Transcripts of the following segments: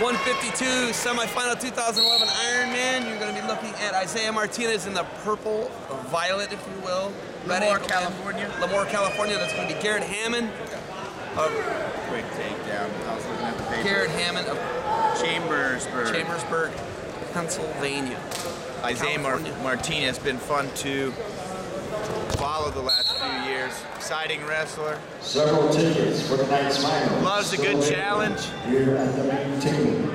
152 semifinal 2011 Ironman. You're going to be looking at Isaiah Martinez in the purple, or violet, if you will. Red Lemoore, California. band. Lemoore, California. That's going to be Garrett Hammond. Of Quick takedown. I was looking at the paper. Garrett Hammond of Chambersburg. Chambersburg, Pennsylvania. Isaiah Mar- California. Martinez been fun to follow the last few years. Exciting wrestler. Several tickets for tonight's final. Loves a good challenge. Here at the main ticketing.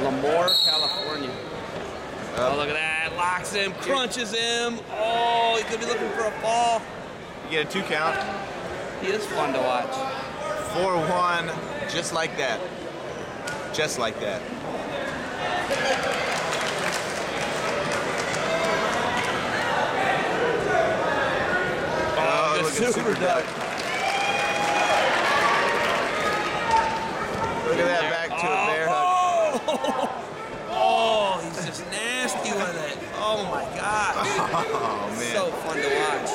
Lemoore, California. Oh, look at that. Locks him, crunches him. Oh, he could be looking for a fall. You get a two count. He is fun to watch. 4-1, just like that. Just like that. Oh, at super Super duck. Look at that back to a bear hug. Oh, oh, he's just nasty with it. Oh my gosh. Oh, man. So fun to watch.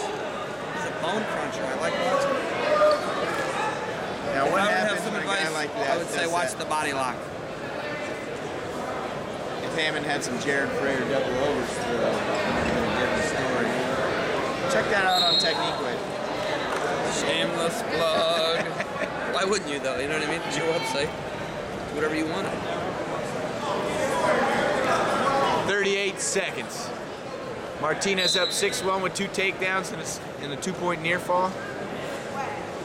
He's a bone cruncher. I like watching. him. now, If what I would have happens some when a advice, guy like that I would say does watch the body lock. If Hammond had some Jared Frayer double overs to a different story. Check that out on Technique Wave. Shameless plug. Why wouldn't you though? You know what I mean? It's your website. Do whatever you want. 38 seconds. Martinez up 6-1 with two takedowns and a, s- and a two-point near fall.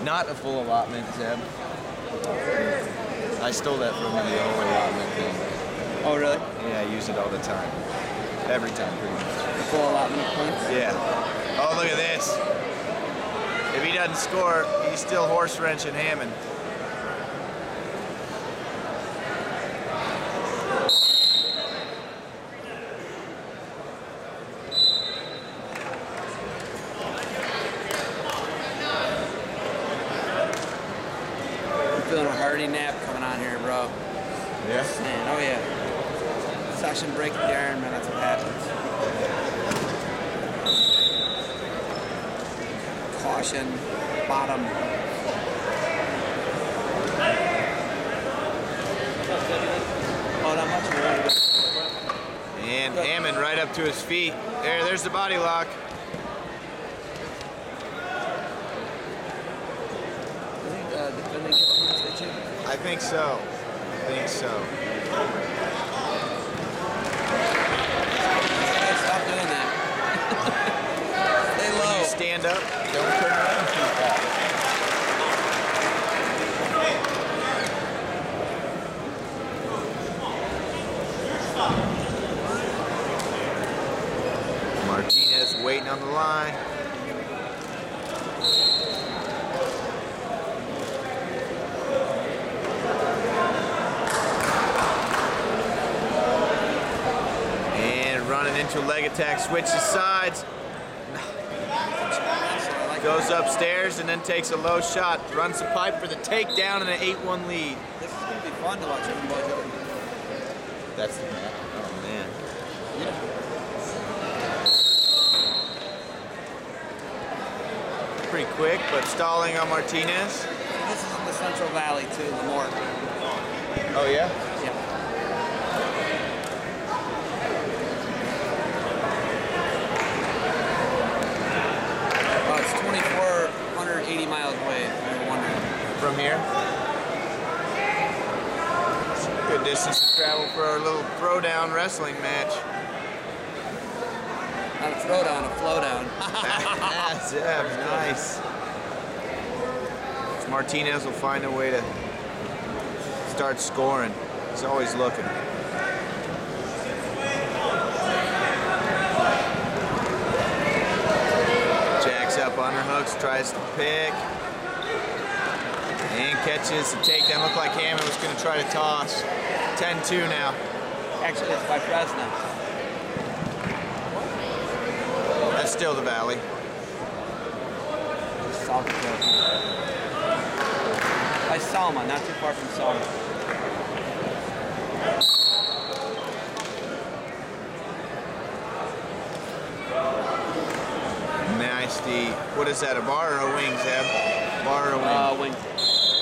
Not a full allotment, Zeb. I stole that from you, the whole allotment thing. Oh really? Yeah, I use it all the time. Every time, pretty much. The full allotment of points. Yeah. Oh, look at this. If he doesn't score, he's still horse wrenching Hammond. I'm feeling a hearty nap here, bro. Yeah. Man, oh yeah. Session break the Ironman. That's what happens. Caution, bottom. Oh, not much. We're ready to- And Hammond right up to his feet. There, there's the body lock. Is he uh, defending California State champion? I think so. I think so. Stop doing that. Stay low. you stand up, don't turn around too fast. Martinez waiting on the line. And running into a leg attack, switches sides. Goes upstairs and then takes a low shot. Runs the pipe for the takedown and an 8-1 lead. This is gonna be fun to watch everybody. That's the map. Oh man. Pretty quick, but stalling on Martinez. This is in the Central Valley too, Lemoore. Oh yeah? Yeah. Uh, it's 2,480 miles away, if you're wondering. From here. It's a Good distance to travel for our little throwdown wrestling match. Not a throwdown, a flowdown. That's yeah, nice. Martinez will find a way to start scoring. He's always looking. Jacks up underhooks, tries to pick. And catches the takedown. Looked like Hammond was going to try to toss. 10-2 now. Actually, it's by Fresno. That's still the valley. By Selma, not too far from Selma. Dynasty. What is that, a bar or a wing, Zeb? Bar or a wing? Uh, wing.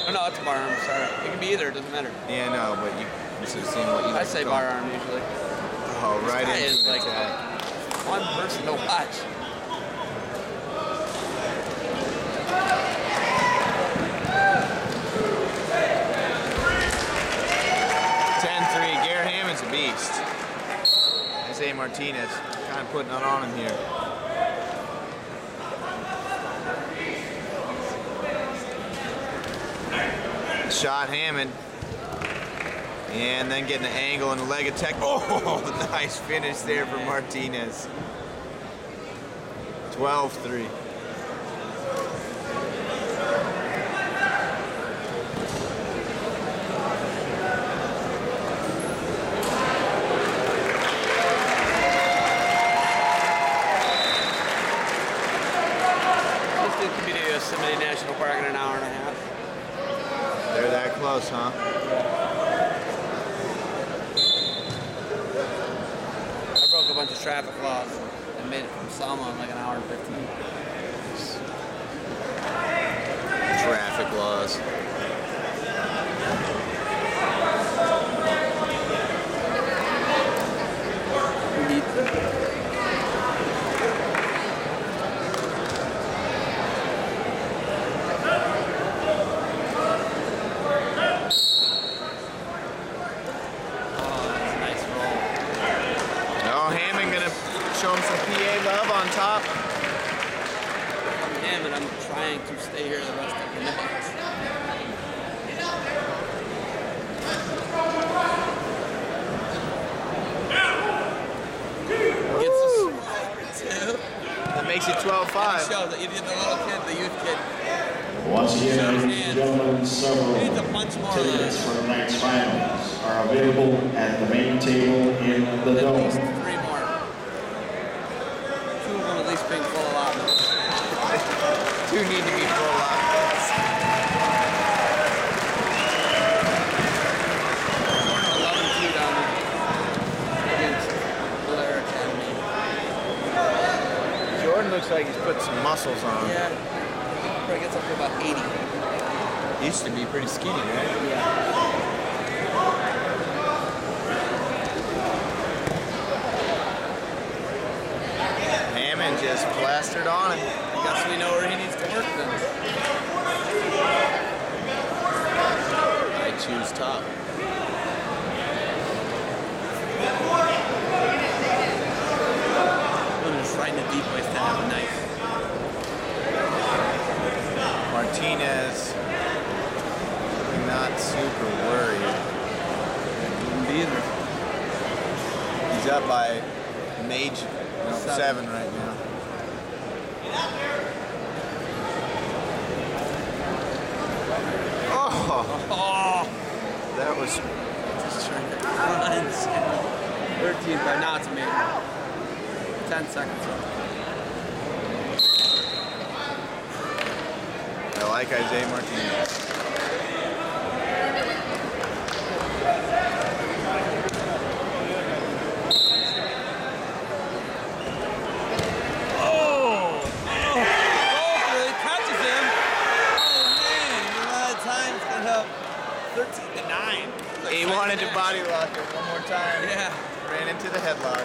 Oh, no, it's a bar arm. Sorry. It can be either. It doesn't matter. yeah, no, but you, should have seen what you I like say bar arm usually. Oh, right guy into is like- attack. Fun person to watch. Ten three. Garrett Hammond's a beast. Isaiah Martinez kind of putting it on him here. Shot Hammond. And then getting an angle and a leg attack. Oh, nice finish there for Martinez. 12 3. This dude could be to Yosemite National Park in an hour and a half. Close, huh? I broke a bunch of traffic laws and made it from Selma in like an hour and 15. Traffic laws. Who needs it? Oh, that's a nice roll. Oh, Hammond gonna show him some PA love on top. I'm him and I'm trying to stay here the rest of the night. Gets a swiper. That makes it 12-5. Shows that you did the little kid, the youth kid. Once again, Shows ladies hands. and gentlemen, several need to punch more tickets that. for tonight's finals are available at the main table in the At least dome. three more. Two of them at least being full of allotments. Two need to be full up. Eleven two down against Blair Academy. Jordan looks like he's put some muscles on. Yeah, probably gets up to about eighty. Used to be pretty skinny, right? Yeah. Hammond just plastered on him. I guess we know where he needs to work then. I choose top. I'm just right in the deep waist to have a knife. Martinez not super worried. Either. He's up by mage no, Seven. seven right now. Oh, that was just trying to grind. 13 by now it's major. 10 seconds. I like Isaiah Martinez. Oh! Oh! really catches him. Oh man! You know that time it's gonna have 13 to 9. Like He wanted to body lock it one more time. Yeah. Ran into the headlock.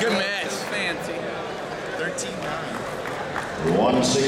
Good match. Fancy. 13 9. One six.